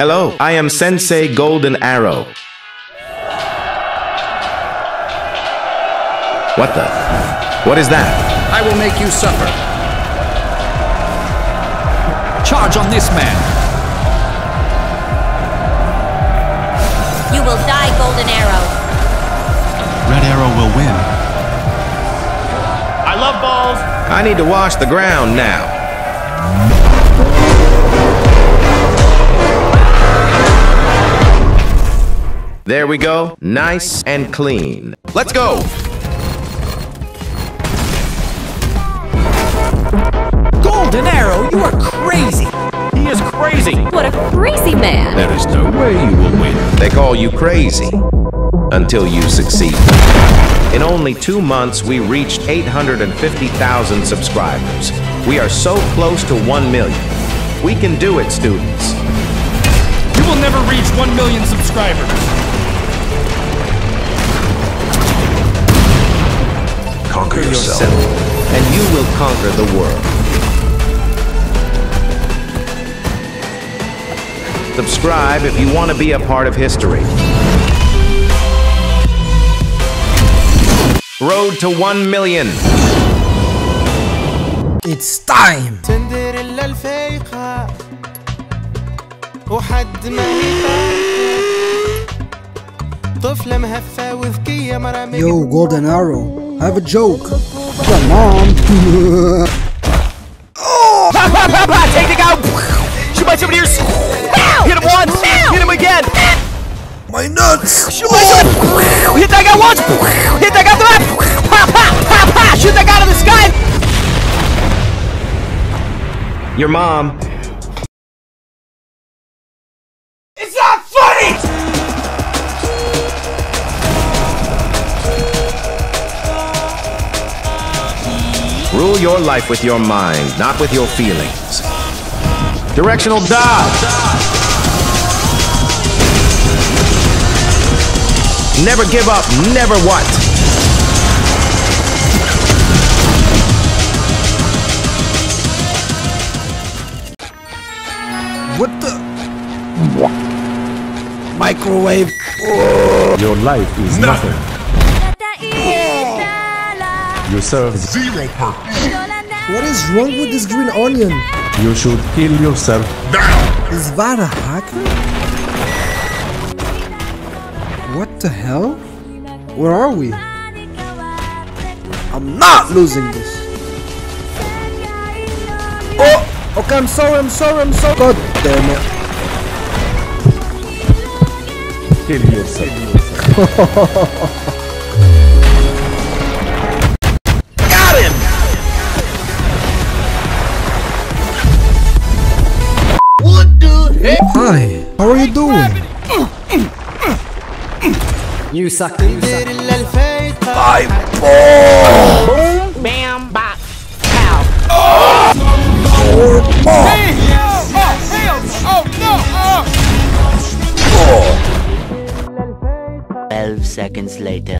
Hello, I am Sensei Golden Arrow. What the? What is that? I will make you suffer. Charge on this man. You will die, Golden Arrow. Red Arrow will win. I love balls. I need to wash the ground now. There we go. Nice and clean. Let's go. Golden Arrow, you are crazy. He is crazy. What a crazy man. There is no way you will win. They call you crazy until you succeed. In only two months, we reached 850,000 subscribers. We are so close to 1 million. We can do it, students. You will never reach 1 million subscribers. Conquer yourself, and you will conquer the world. Subscribe if you want to be a part of history. Road to 1 million. It's time! سندريلا الفايقة وحد ما يفارقها Yo, Golden Arrow, I have a joke. Come mom. Take the out. Shoot my somebody ears. Hit him once. Hit him again. My nuts! Shoot my somebody. Hit that guy once. Hit that guy to the left. Pa pa pa pa. Shoot that guy to the sky. Your mom. Rule your life with your mind, not with your feelings. Directional dodge. Never give up, never what? What the? Microwave. Your life is nothing. You serve zero purpose. What is wrong with this green onion? You should kill yourself. Is that a hacker? What the hell? Where are we? I'm not losing this. Oh! Okay, I'm sorry, I'm sorry, I'm sorry. God damn it. Kill yourself. Are you doing? You suck. You suck. My ball! Boom, bam, bop, pow. Oh! 12 seconds later.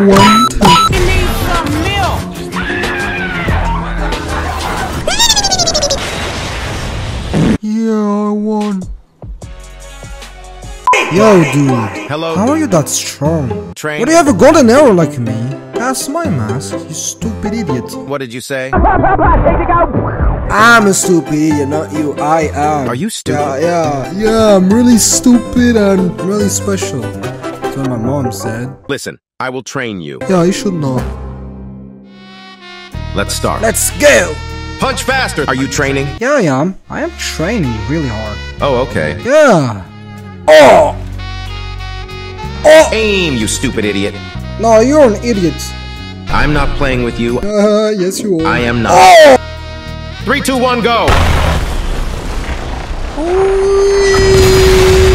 One, two. Yeah, I won. Yo, dude. Hello. How are you that strong? Train. Why do you have a golden arrow like me? Pass my mask, you stupid idiot. What did you say? I'm a stupid idiot, not you. I am. Are you stupid? Yeah, yeah, yeah. I'm really stupid and really special. That's what my mom said. Listen, I will train you. Yeah, you should know. Let's start. Let's go! Punch faster! Are you training? Yeah, I am. I am training really hard. Oh, okay. Yeah. Oh! Aim, you stupid idiot. No, you're an idiot. I'm not playing with you. Uh, yes you are. I am not. Oh! Three, two, one, go!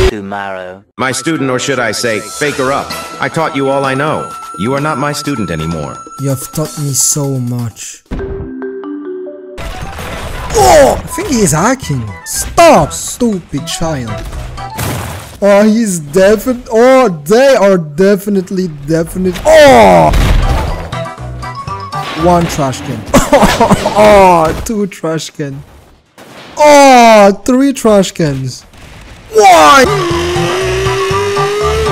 Tomorrow. My student, or should I say, FakerUp. I taught you all I know. You are not my student anymore. You have taught me so much. Oh! I think he is hacking. Stop, stupid child. Oh, he's definitely. Oh, they are definitely, definitely. Oh! One trash can. oh, two trash can. Oh, three trash cans. One!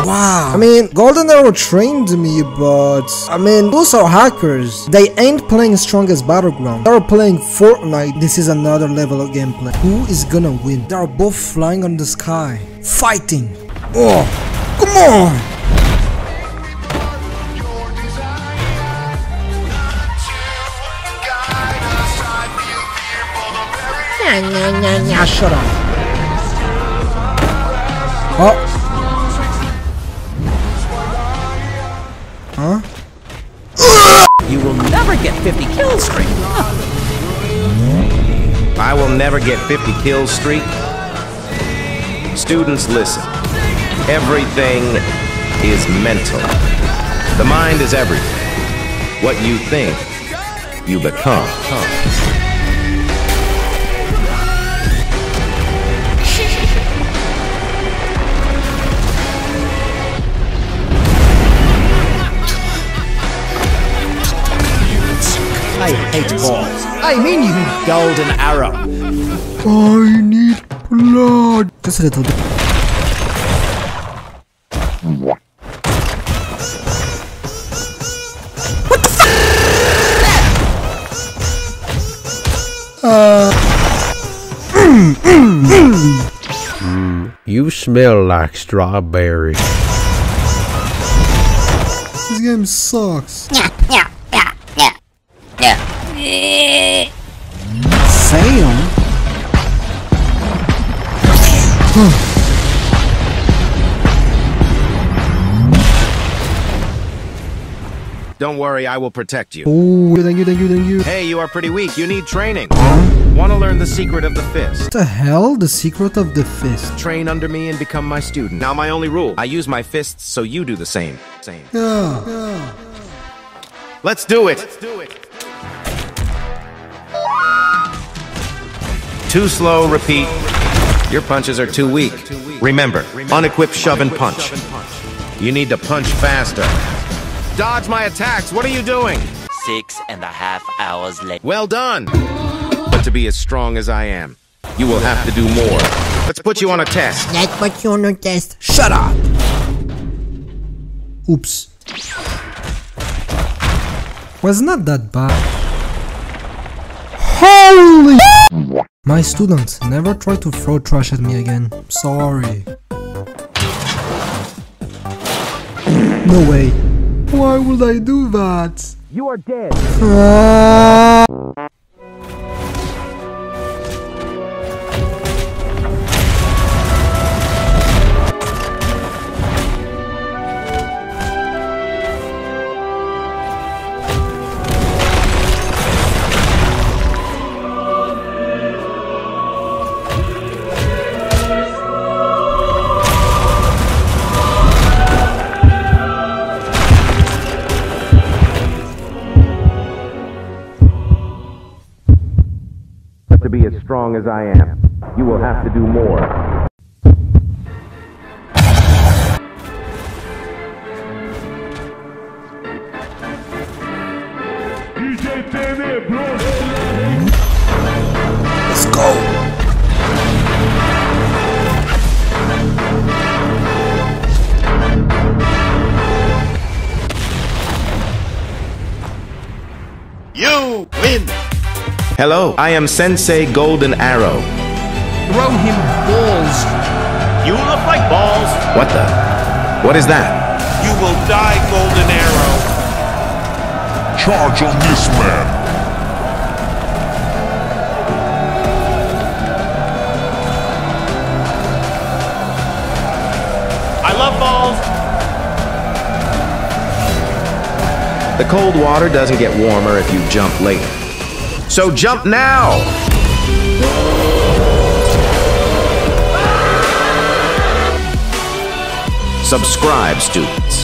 Wow. I mean, Golden Arrow trained me, but I mean, those are hackers. They ain't playing Strongest Battleground. They're playing Fortnite. This is another level of gameplay. Who is gonna win? They're both flying on the sky, fighting. Oh, come on! Nya, nya, nya, nya, shut up. Oh. Huh? You will never get 50 kill streak. I will never get 50 kills streak. Students, listen. Everything is mental. The mind is everything. What you think, you become. I mean you, golden arrow. I need blood. Just a little bit. Uh, you smell like strawberry. This game sucks. Fail? Don't worry, I will protect you. Oh, thank you, thank you, thank you. Hey, you are pretty weak. You need training. Want to learn the secret of the fist? What the hell? The secret of the fist. Train under me and become my student. Now, my only rule I use my fists, so you do the same. Same. Yeah, yeah. Let's do it. Too slow, repeat. Your punches are too weak. Remember, unequipped shove and punch. You need to punch faster. Dodge my attacks. What are you doing? Six and a half hours later. Well done. But to be as strong as I am, you will have to do more. Let's put you on a test. Let's put you on a test. Shut up. Oops. Was not that bad. My students, never try to throw trash at me again. Sorry. No way. Why would I do that? You are dead. Ah. Be as strong as I am, you will have to do more. Let's go. Hello, I am Sensei Golden Arrow. Throw him balls. You look like balls. What the? What is that? You will die, Golden Arrow. Charge on this man. I love balls. The cold water doesn't get warmer if you jump later. So jump now! Subscribe, students.